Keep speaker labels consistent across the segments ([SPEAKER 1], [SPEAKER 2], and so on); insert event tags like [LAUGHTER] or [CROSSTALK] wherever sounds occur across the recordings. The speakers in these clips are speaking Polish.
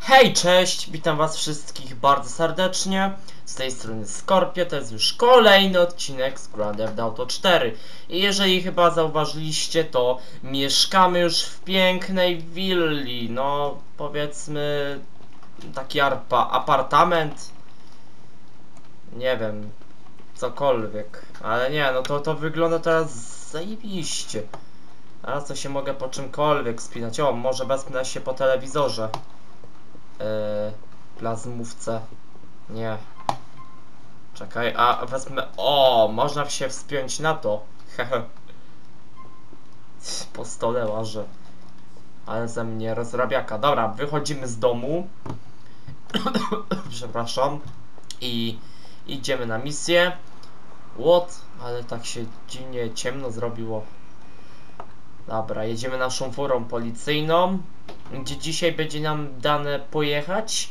[SPEAKER 1] Hej, cześć! Witam was wszystkich bardzo serdecznie. Z tej strony Scorpio, to jest już kolejny odcinek z Grand Theft Auto 4. I jeżeli chyba zauważyliście, to mieszkamy już w pięknej willi. No, powiedzmy, taki arpa apartament. Nie wiem, cokolwiek. Ale nie, no to, to wygląda teraz zajebiście. A co się mogę po czymkolwiek spinać? O, może wespnę się po telewizorze. Yy, plazmówce. Nie. Czekaj, a wezmę. O, można się wspiąć na to. Hehe. po stole łażę. Ale ze mnie rozrabiaka. Dobra, wychodzimy z domu. [COUGHS] Przepraszam. I idziemy na misję. What? Ale tak się dziwnie ciemno zrobiło. Dobra, jedziemy naszą furą policyjną, gdzie dzisiaj będzie nam dane pojechać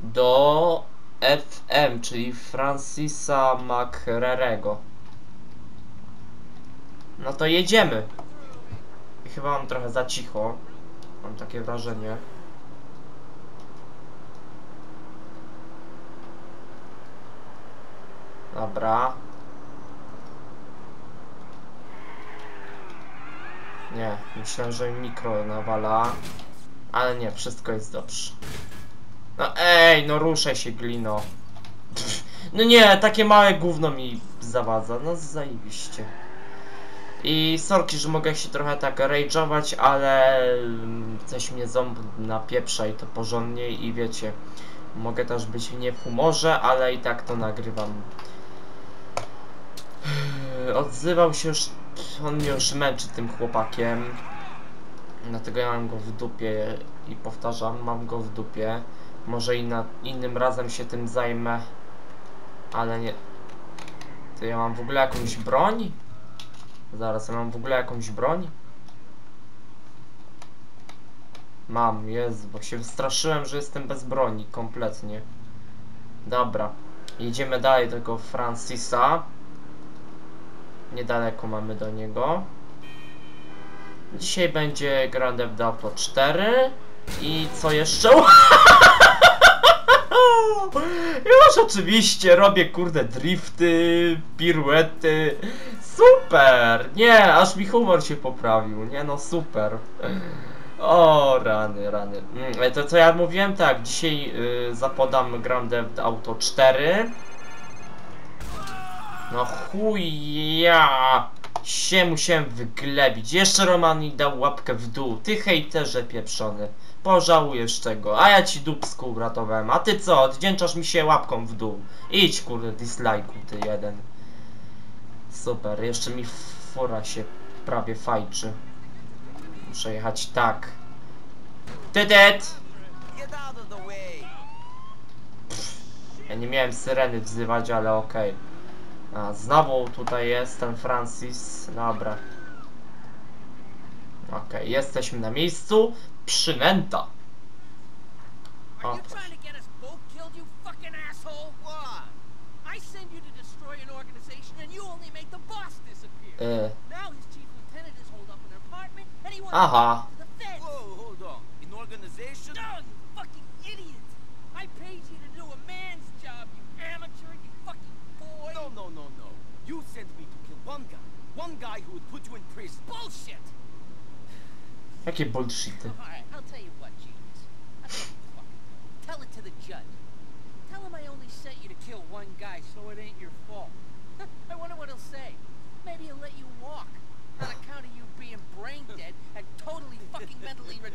[SPEAKER 1] do FM, czyli Francisa McRerego. No to jedziemy. Chyba mam trochę za cicho. Mam takie wrażenie. Dobra. Nie, myślę, że mikro nawala. Ale nie, wszystko jest dobrze. No ej, no ruszaj się glino. No nie, takie małe gówno mi zawadza, no zajebiście. I sorki, że mogę się trochę tak rage'ować, ale mm, coś mnie ząb napieprza i to porządnie i wiecie, mogę też być nie w humorze, ale i tak to nagrywam. Odzywał się już, on mnie już męczy tym chłopakiem. Dlatego ja mam go w dupie i powtarzam, mam go w dupie. Może inna, innym razem się tym zajmę, ale nie. To ja mam w ogóle jakąś broń? Zaraz, ja mam w ogóle jakąś broń? Mam, jest, bo się wystraszyłem, że jestem bez broni, kompletnie. Dobra, jedziemy dalej tego Francisa. Niedaleko mamy do niego. Dzisiaj będzie Grand Theft Auto 4 i co jeszcze? [LAUGHS] Już oczywiście robię kurde drifty, piruety. Super! Nie, aż mi humor się poprawił. Nie no, super. O, rany, rany. Mm, to co ja mówiłem, tak, dzisiaj y, zapodam Grand Theft Auto 4. No chuj ja się musiałem wyglebić. Jeszcze Roman mi dał łapkę w dół. Ty hejterze pieprzony. Pożałujesz tego. A ja ci dupsku uratowałem. A ty co? Odwdzięczasz mi się łapką w dół. Idź kurde dislike'u ty jeden. Super. Jeszcze mi fura się prawie fajczy. Muszę jechać tak.
[SPEAKER 2] Way!
[SPEAKER 1] Ja nie miałem syreny wzywać, ale okej. A, znowu tutaj jest ten Francis. Dobra. Okej, jesteśmy na miejscu. Przynęta.
[SPEAKER 3] Are you
[SPEAKER 1] Oh.
[SPEAKER 2] Guy who would put you in prison.
[SPEAKER 3] Bullshit!
[SPEAKER 1] jakie bullshity.
[SPEAKER 3] Alright, I'll tell you what, genius. I don't give a fuck. Tell it to the judge. Tell him I only sent you to kill one guy, so it ain't your fault. [LAUGHS] I wonder what he'll say. Maybe he'll let you walk. On account of you being brain dead and totally fucking mentally retarded.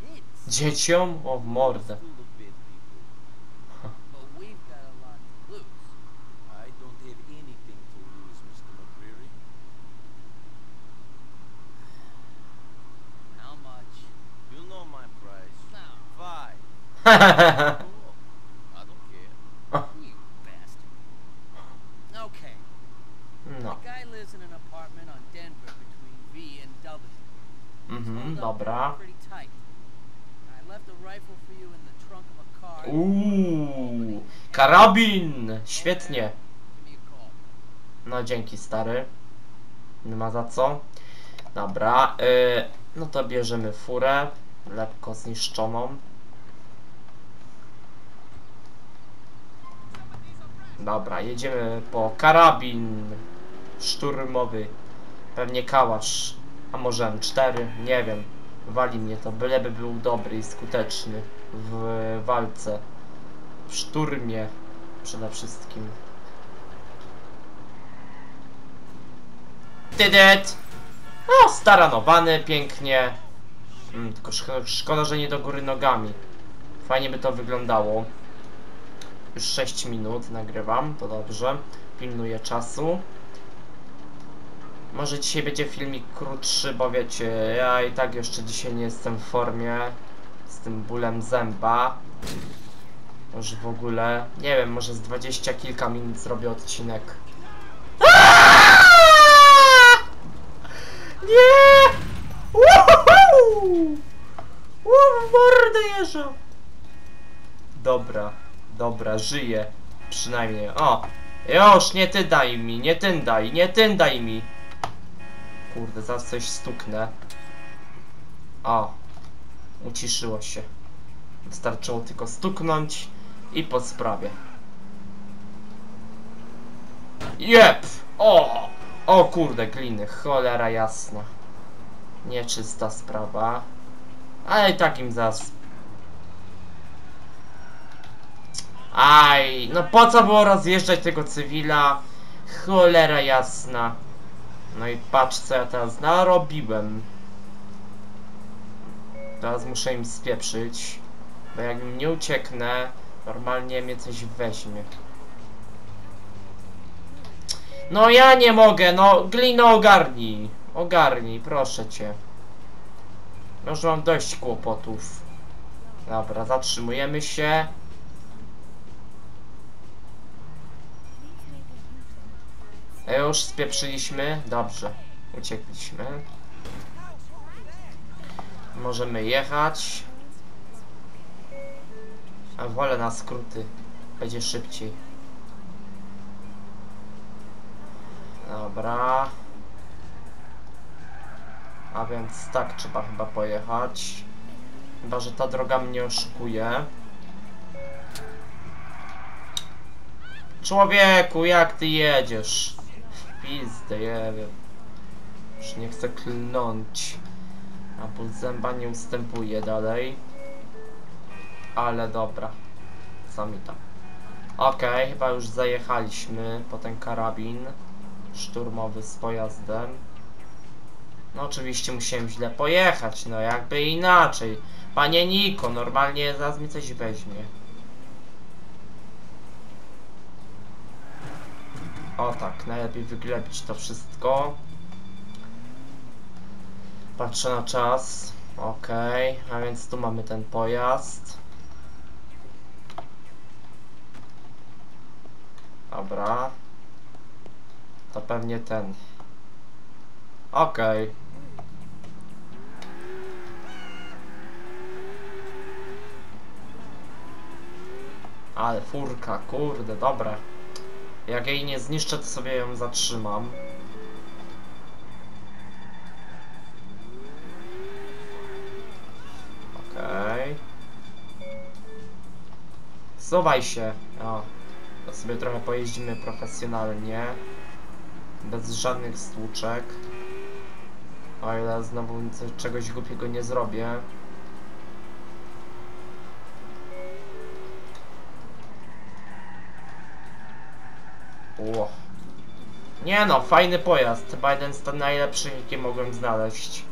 [SPEAKER 3] Kids.
[SPEAKER 1] Dzieciom o mordę. [LAUGHS]
[SPEAKER 3] No.
[SPEAKER 1] Mhm, dobra. Uuu, karabin! Świetnie. No dzięki stary. Nie ma za co. Dobra, yy, no to bierzemy furę. Lepko zniszczoną. Dobra, jedziemy po karabin szturmowy. Pewnie kałasz, a może M4, nie wiem. Wali mnie to, byleby był dobry i skuteczny w walce. W szturmie przede wszystkim. Tydet! O, staranowany, pięknie. Mm, tylko szko- szkoda, że nie do góry nogami. Fajnie by to wyglądało. Już 6 minut nagrywam, to dobrze. Pilnuję czasu. Może dzisiaj będzie filmik krótszy, bo wiecie, ja i tak jeszcze dzisiaj nie jestem w formie. Z tym bólem zęba. Już w ogóle, nie wiem, może z 20 kilka minut zrobię odcinek. [LAUGHS] Nie! Woohoo! Uf, mordę jeża! Dobra, dobra, żyję. Przynajmniej. O! Już, nie ty daj mi, nie ty daj, nie ty daj mi. Kurde, zaraz coś stuknę. O! Uciszyło się. Wystarczyło tylko stuknąć i po sprawie. Jep! O! O kurde, gliny, cholera jasna. Nieczysta sprawa. Ale i tak im zaraz. Aj, no po co było rozjeżdżać tego cywila? Cholera jasna. No i patrz co ja teraz narobiłem. Teraz muszę im spieprzyć. Bo jak im nie ucieknę, normalnie mnie coś weźmie. No ja nie mogę, no glino ogarnij. Ogarnij, proszę cię. Już mam dość kłopotów. Dobra, zatrzymujemy się. Już spieprzyliśmy. Dobrze. Uciekliśmy. Możemy jechać. A wolę na skróty. Będzie szybciej. Dobra. A więc tak trzeba chyba pojechać. Chyba, że ta droga mnie oszukuje. Człowieku, jak ty jedziesz? Pizdę, nie wiem. Już nie chcę klnąć. A ból zęba nie ustępuje dalej. Ale dobra. Co mi tam? Okej, chyba już zajechaliśmy po ten karabin szturmowy z pojazdem. No oczywiście musiałem źle pojechać, no jakby inaczej. Panie Niko, normalnie zaraz mi coś weźmie. O tak, najlepiej wyglebić to wszystko. Patrzę na czas. Okej, a więc tu mamy ten pojazd. Dobra. To pewnie ten. Okej. Ale furka, kurde, dobra. Jak jej nie zniszczę, to sobie ją zatrzymam. Okej. Zsuwaj się. O. To sobie trochę pojeździmy profesjonalnie. Bez żadnych stłuczek. O ile znowu czegoś głupiego nie zrobię. Ło. Nie no, fajny pojazd. Chyba jeden z najlepszych, jakie mogłem znaleźć.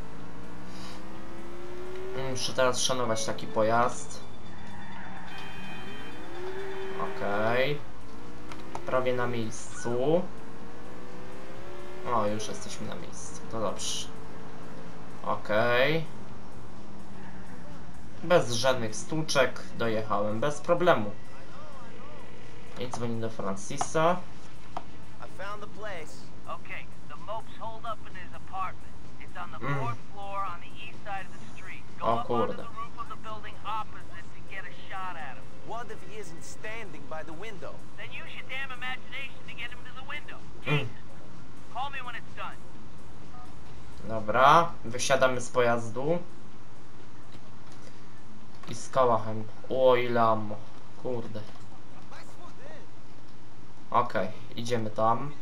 [SPEAKER 1] Muszę teraz szanować taki pojazd. Okej. Prawie na miejscu. O, już jesteśmy na miejscu. To dobrze. Okej. Bez żadnych stłuczek dojechałem, bez problemu. I dzwonię do Francisa.
[SPEAKER 2] I found the place.
[SPEAKER 3] Okay, the
[SPEAKER 2] mope's holed up in his apartment. It's on the
[SPEAKER 1] Mm.
[SPEAKER 2] fourth floor on the east side of the street. Go
[SPEAKER 1] Oh,
[SPEAKER 2] up onto the roof of the building opposite to get a shot at him.
[SPEAKER 4] What if he isn't standing by the window?
[SPEAKER 2] Then use your damn imagination to get him to the window.
[SPEAKER 1] Mm.
[SPEAKER 2] Call me when it's done.
[SPEAKER 1] Dobra, wysiadamy z pojazdu. I z kałachem. O ile ammo. Kurde. Okej, idziemy tam.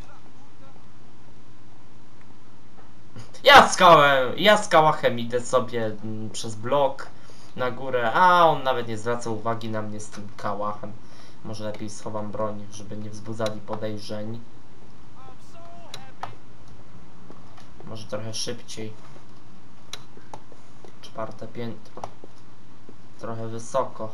[SPEAKER 1] Ja z kałem, ja z kałachem idę sobie mm, przez blok na górę, a on nawet nie zwraca uwagi na mnie z tym kałachem. Może lepiej schowam broń, żeby nie wzbudzali podejrzeń. Może trochę szybciej. Czwarte piętro. Trochę wysoko.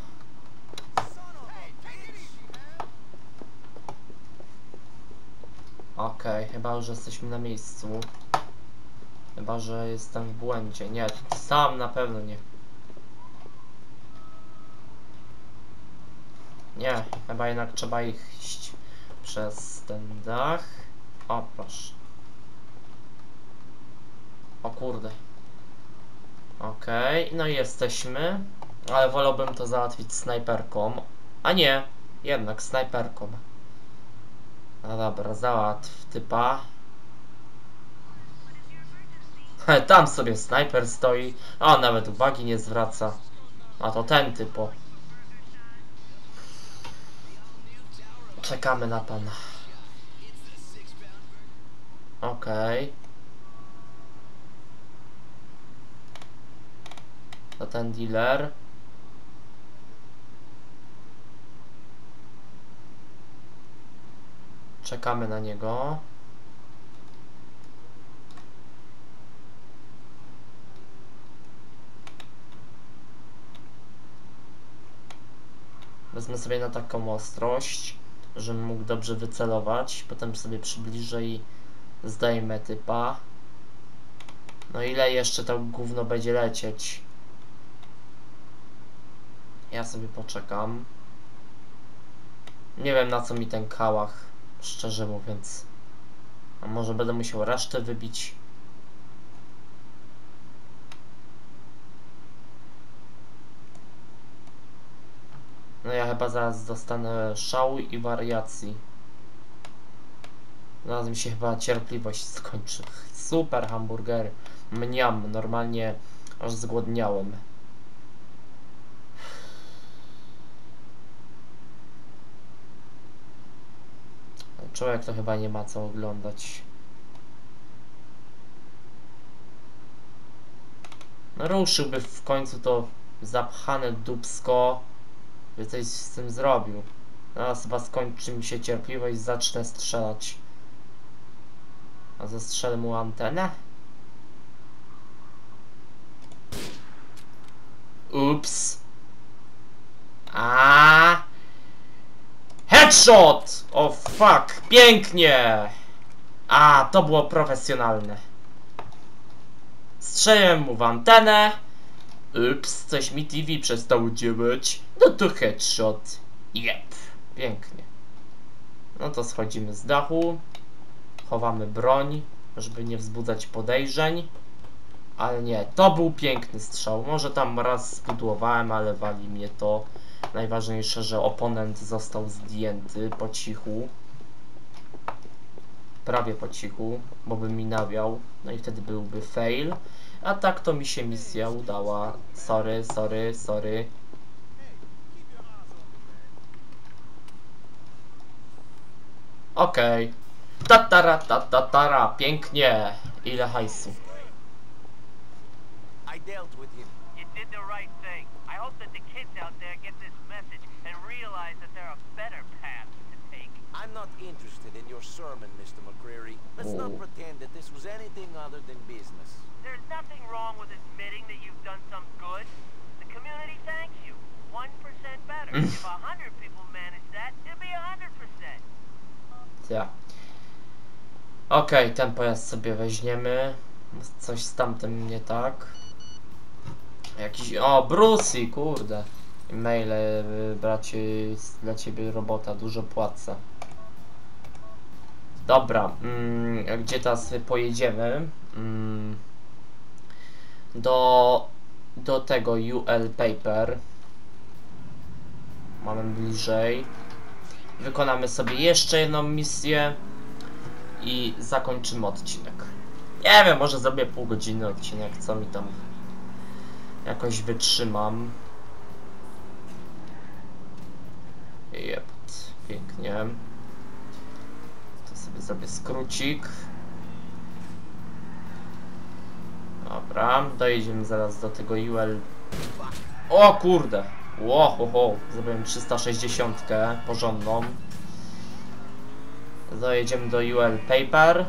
[SPEAKER 1] Okej, chyba już jesteśmy na miejscu. Chyba, że jestem w błędzie. Nie, sam na pewno nie. Nie, chyba jednak trzeba iść przez ten dach. O, proszę. O kurde. Okej, no i jesteśmy. Ale wolałbym to załatwić snajperką. A nie, jednak snajperką. No dobra, załatw typa. Tam sobie snajper stoi. A nawet uwagi nie zwraca. A to ten typo. Czekamy na pana. Okej. To ten dealer. Czekamy na niego. Wezmę sobie na taką ostrość, żebym mógł dobrze wycelować. Potem sobie przybliżę i zdejmę typa. No ile jeszcze to gówno będzie lecieć? Ja sobie poczekam. Nie wiem na co mi ten kałach, szczerze mówiąc. A może będę musiał resztę wybić? No ja chyba zaraz dostanę szału i wariacji. Zaraz mi się chyba cierpliwość skończy. Super hamburgery. Mniam, normalnie aż zgłodniałem. Człowiek to chyba nie ma co oglądać. No ruszyłby w końcu to zapchane dubsko, by coś z tym zrobił. Teraz chyba skończy mi się cierpliwość zacznę strzelać. A zastrzelę mu antenę? Ups. A. Headshot! O fuck, pięknie! A, to było profesjonalne. Strzeliłem mu w antenę. Ups, coś mi TV przestało działać. No to headshot. Jep, pięknie. No to schodzimy z dachu. Chowamy broń, żeby nie wzbudzać podejrzeń. Ale nie, to był piękny strzał. Może tam raz spudłowałem, ale wali mnie to. Najważniejsze, że oponent został zdjęty po cichu. Prawie po cichu, bo by mi nawiał. No i wtedy byłby fail. A tak to mi się misja udała. Sorry, sorry, sorry. Okej. Tatara, tatara, pięknie. Ile hajsu.
[SPEAKER 4] I dealt with him.
[SPEAKER 2] You did the right hope that the kids out there get this message and realize that there are better paths to take.
[SPEAKER 4] I'm not interested in your sermon, Mr. McCreary. Let's not
[SPEAKER 1] Oh.
[SPEAKER 4] pretend that this was anything other than business.
[SPEAKER 2] There's nothing wrong with admitting that you've done some good. The community thanks you. 1% better. Mm. if a 100 people manage that, it'll be a 100%.
[SPEAKER 1] Ja. Okej, ten pojazd sobie weźmiemy. Coś z tamtym nie tak. Jakiś. O, Brucey, kurde. Maile, y, bracie, dla ciebie robota, dużo płacę. Dobra, mm, gdzie teraz pojedziemy? Mm, do, do tego UL Paper. Mamy bliżej. Wykonamy sobie jeszcze jedną misję i zakończymy odcinek. Nie wiem, może zrobię pół godziny odcinek, co mi tam jakoś wytrzymam. Jep, pięknie. To sobie zrobię skrócik. Dobra, dojedziemy zaraz do tego UL. O kurde! Ło, ho, ho. Zrobiłem 360 porządną. Dojedziemy do UL Paper.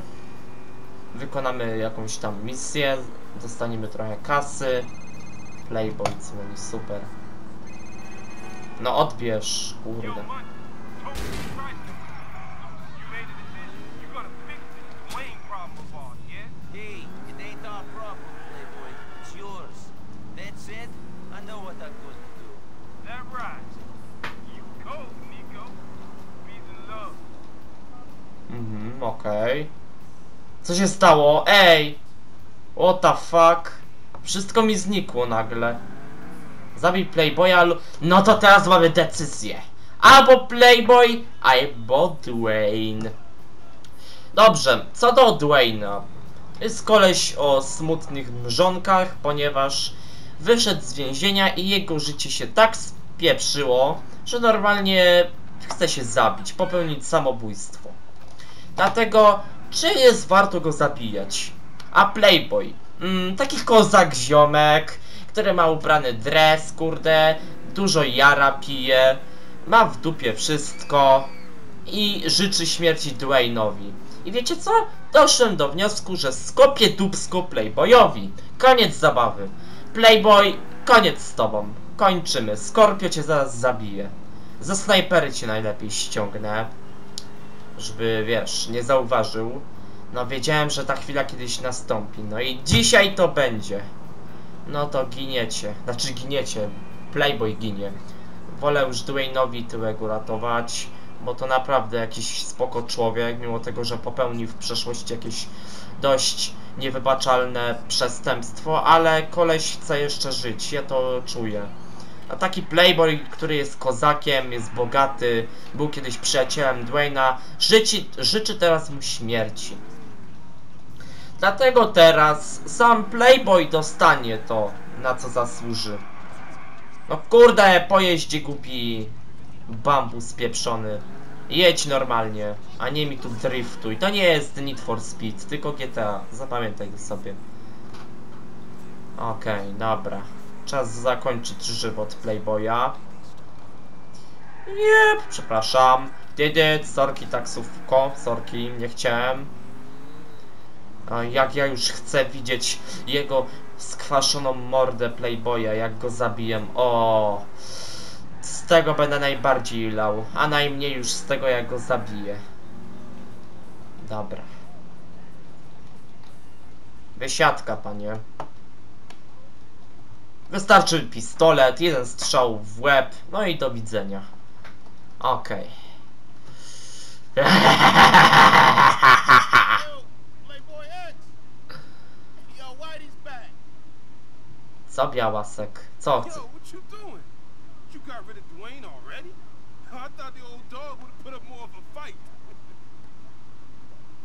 [SPEAKER 1] Wykonamy jakąś tam misję. Dostaniemy trochę kasy. Playboy, co mówi, super. No odbierz, kurde. Mhm, okej. Co się stało? Ej! What the fuck? Wszystko mi znikło nagle. Zabij Playboya. No to teraz mamy decyzję. Albo Playboy, albo Dwayne. Dobrze, co do Dwayna. Jest koleś o smutnych mrzonkach, ponieważ wyszedł z więzienia i jego życie się tak spieprzyło, że normalnie chce się zabić, popełnić samobójstwo. Dlatego, czy jest warto go zabijać? A Playboy, mm, taki kozak ziomek, który ma ubrany dres, kurde, dużo jara pije, ma w dupie wszystko i życzy śmierci Dwayne'owi. I wiecie co? Doszedłem do wniosku, że skopię dupsko Playboyowi. Koniec zabawy. Playboy, koniec z tobą. Kończymy. Skorpio cię zaraz zabije. Za snajpery cię najlepiej ściągnę żeby wiesz, nie zauważył. No wiedziałem, że ta chwila kiedyś nastąpi. No i dzisiaj to będzie. No to giniecie. Znaczy giniecie. Playboy ginie. Wolę już Dwayne'owi tyłek uratować, bo to naprawdę jakiś spoko człowiek, mimo tego, że popełnił w przeszłości jakieś dość niewybaczalne przestępstwo, ale koleś chce jeszcze żyć, ja to czuję. A taki playboy, który jest kozakiem, jest bogaty, był kiedyś przyjacielem Dwayna, życzy, życzy teraz mu śmierci. Dlatego teraz sam playboy dostanie to, na co zasłuży. No kurde, pojeździ głupi bambus pieprzony. Jedź normalnie, a nie mi tu driftuj. To nie jest Need for Speed, tylko GTA. Zapamiętaj sobie. Okej, dobra. Czas zakończyć żywot Playboya. Nie, przepraszam. Dydy, sorki taksówko, sorki, nie chciałem. Jak ja już chcę widzieć jego skwaszoną mordę Playboya, jak go zabiję. O, z tego będę najbardziej lał, a najmniej już z tego jak go zabiję. Dobra. Wysiadka, panie. Wystarczy pistolet, jeden strzał w łeb, no i do widzenia. Okej.
[SPEAKER 5] Yo, [LAUGHS]
[SPEAKER 1] Co białasek? Co
[SPEAKER 5] Yo, what you doing? You got rid of Dwayne already? I thought the old dog would have put up more of a fight. [LAUGHS]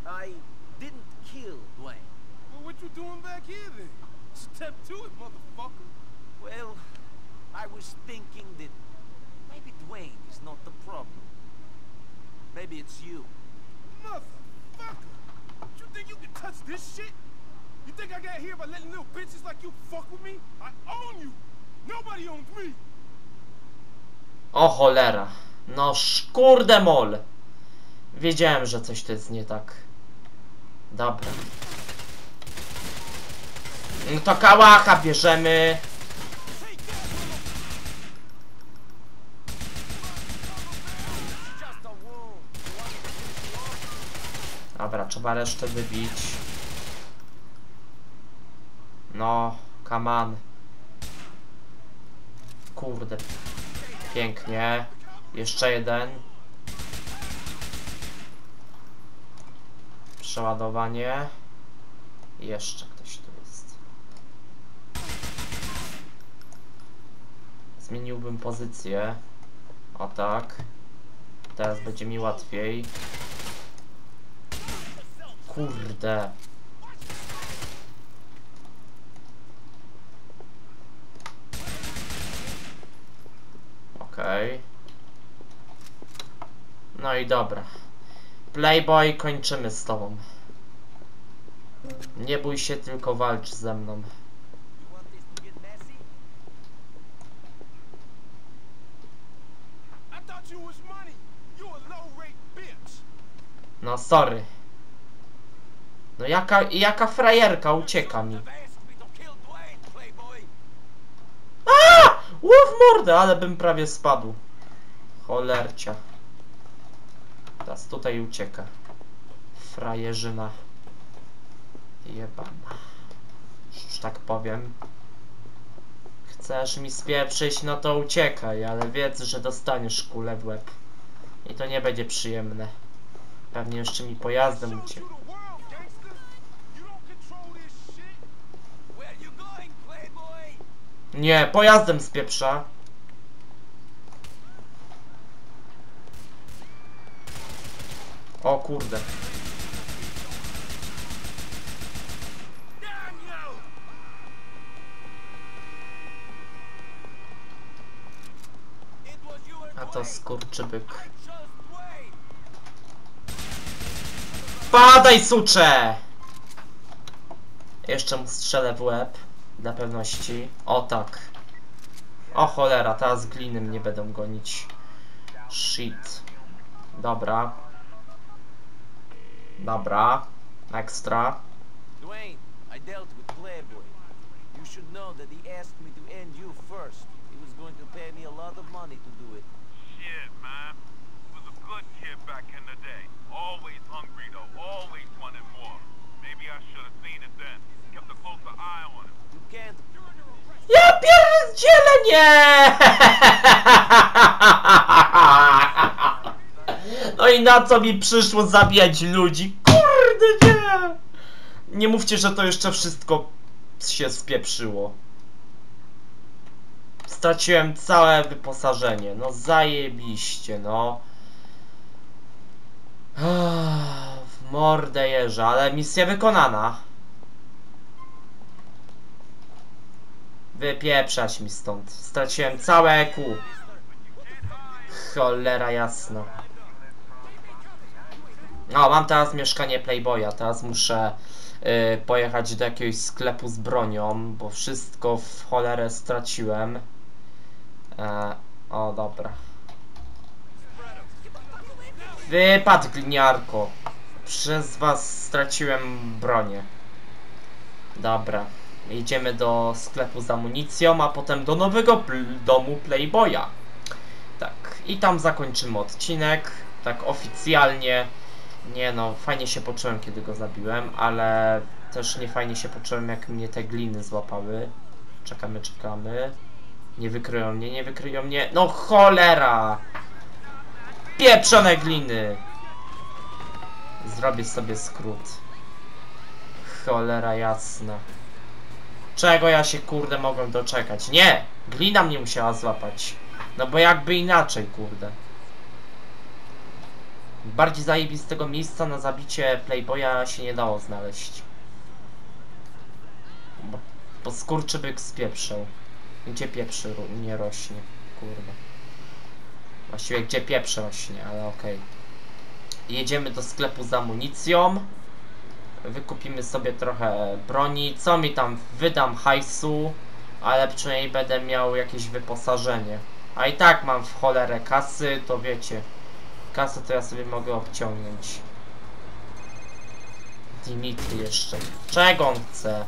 [SPEAKER 4] I didn't kill Dwayne.
[SPEAKER 5] well, what you doing back here then? Step to it, motherfucker.
[SPEAKER 4] Well, I was thinking that maybe Dwayne is not the problem. Maybe it's you.
[SPEAKER 5] Motherfucker. You think you can touch this shit? You think I got here by letting little bitches like you fuck with me? I own you. Nobody owns me.
[SPEAKER 1] O cholera. No szkurde mol. Wiedziałem, że coś tu jest nie tak. Dobra. No to kałacha bierzemy. Dobra, trzeba resztę wybić. No, on. Kurde. Pięknie. Jeszcze jeden. Przeładowanie. Jeszcze ktoś tu jest. Zmieniłbym pozycję. O tak. Teraz będzie mi łatwiej. Kurde. Okej. No i dobra. Playboy, kończymy z tobą. Nie bój się, tylko walcz ze mną. No sorry. No jaka, jaka frajerka ucieka mi. A! Łów mordę, ale bym prawie spadł. Cholercia. Teraz tutaj ucieka. Frajerzyna. Jebana. Już tak powiem. Chcesz mi spieprzyć, no to uciekaj, ale wiedz, że dostaniesz kulę w łeb. I to nie będzie przyjemne. Pewnie jeszcze mi pojazdem uciekł.
[SPEAKER 5] you the world, gangster. You don't control this shit.
[SPEAKER 4] Where you going, playboy?
[SPEAKER 1] Nie, pojazdem spieprza. O kurde. A to skurczybyk. Padaj, sucze! Jeszcze mu strzelę w łeb. Dla pewności. O tak. O cholera, teraz gliny mnie będą gonić. Shit. Dobra. Dobra. Ekstra.
[SPEAKER 4] Dwayne, I dealt with Playboy. You should know that he asked me to end you first. He was going to pay me a lot of money to do it.
[SPEAKER 6] Shit, man. Was a good kid back in the day. Always hungry though. Always wanted more. Maybe I should have seen it then. Kept a closer eye on him.
[SPEAKER 4] You can't.
[SPEAKER 1] Ja pierdzielę nie! [LAUGHS] No i na co mi przyszło zabijać ludzi? Kurde nie! Nie mówcie, że to jeszcze wszystko się spieprzyło. Straciłem całe wyposażenie. No zajebiście, no. W mordę jeża, ale misja wykonana. Wypieprzać mi stąd. Straciłem całe EQ. Cholera jasna. O, mam teraz mieszkanie Playboya. Teraz muszę y, pojechać do jakiegoś sklepu z bronią, bo wszystko w cholerę straciłem. E, o, dobra. Wypad, gliniarko. Przez was straciłem bronię. Dobra. Idziemy do sklepu z amunicją, a potem do nowego pl- domu Playboya. Tak, i tam zakończymy odcinek. Tak oficjalnie. Nie no, fajnie się poczułem, kiedy go zabiłem, ale też nie fajnie się poczułem, jak mnie te gliny złapały. Czekamy, czekamy. Nie wykryją mnie, nie wykryją mnie. No cholera! Pieprzone gliny! Zrobię sobie skrót. Cholera jasna. Czego ja się kurde mogłem doczekać? Nie! Glina mnie musiała złapać. No bo jakby inaczej, kurde. Bardziej zajebistego miejsca na zabicie Playboya się nie dało znaleźć. Bo, bo skurczybyk spieprzał. Gdzie pieprzy nie rośnie? Kurde. Właściwie gdzie pieprz rośnie, ale okej. Jedziemy do sklepu z amunicją. Wykupimy sobie trochę broni. Co mi tam wydam hajsu, ale przynajmniej będę miał jakieś wyposażenie. A i tak mam w cholerę kasy, to wiecie. Kasę to ja sobie mogę obciągnąć. Dimitri jeszcze. Czego on chce?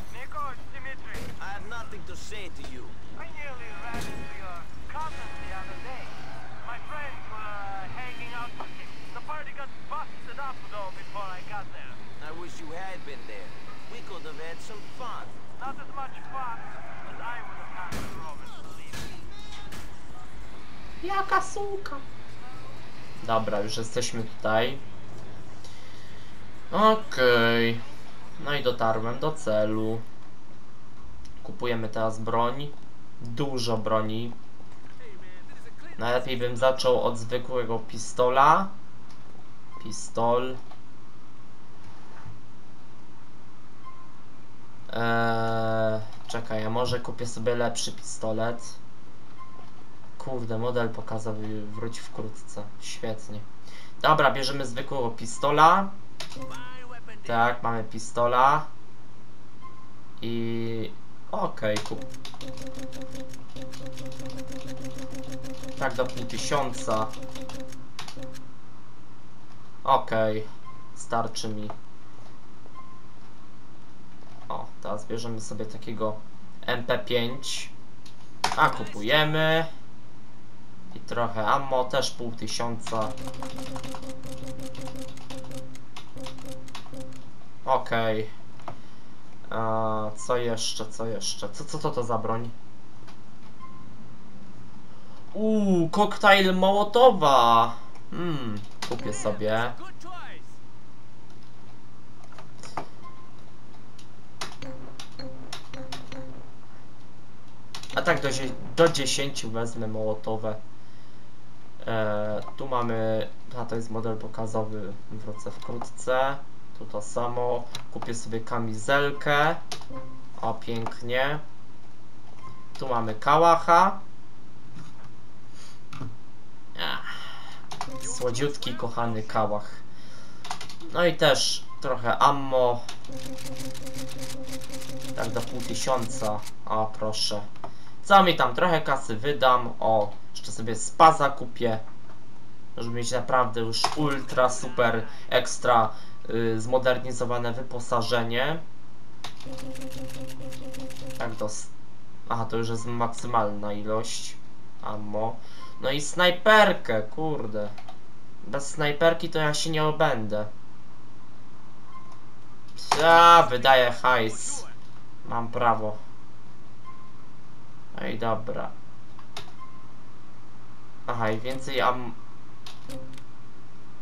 [SPEAKER 1] Jaka suka? Dobra, już jesteśmy tutaj. Okej. No i dotarłem do celu. Kupujemy teraz broń. Dużo broni. Najlepiej bym zaczął od zwykłego pistola. Pistol. Eee, czekaj, ja może kupię sobie lepszy pistolet. Kurde, model pokazowy wróci wkrótce. Świetnie. Dobra, bierzemy zwykłego pistola. Tak, mamy pistola. I... Okej, kup. Tak, do pół tysiąca. Okej, starczy mi. O, teraz bierzemy sobie takiego MP5. A, kupujemy. I trochę ammo, też pół tysiąca. Okej. A, Co jeszcze, co jeszcze? Co, co to to za broń? Uuu, koktajl Mołotowa! Hmm, kupię sobie. A tak do, do 10 wezmę Mołotowe. E, tu mamy, a to jest model pokazowy, wrócę wkrótce. Tu to samo. Kupię sobie kamizelkę. O, pięknie. Tu mamy kałacha. Ach, słodziutki, kochany kałach. No i też trochę ammo. Tak do pół tysiąca. O, proszę. Co mi tam trochę kasy wydam. O, jeszcze sobie spaza kupię. Żeby mieć naprawdę już ultra super ekstra y, zmodernizowane wyposażenie. Tak do. Aha, to już jest maksymalna ilość ammo. No i snajperkę, kurde. Bez snajperki to ja się nie obędę. Ja wydaję hajs. Mam prawo. Ej, dobra. Aha, i więcej am...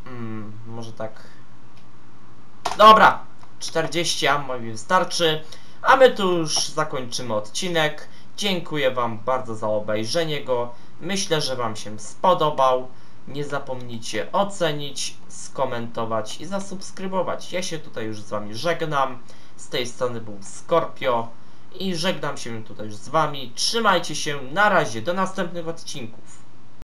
[SPEAKER 1] Hmm, może tak... Dobra! 40 ammo mi wystarczy. A my tu już zakończymy odcinek. Dziękuję Wam bardzo za obejrzenie go. Myślę, że Wam się spodobał. Nie zapomnijcie ocenić, skomentować i zasubskrybować. Ja się tutaj już z Wami żegnam. Z tej strony był Scorpio i żegnam się tutaj już z Wami. Trzymajcie się, na razie, do następnych odcinków.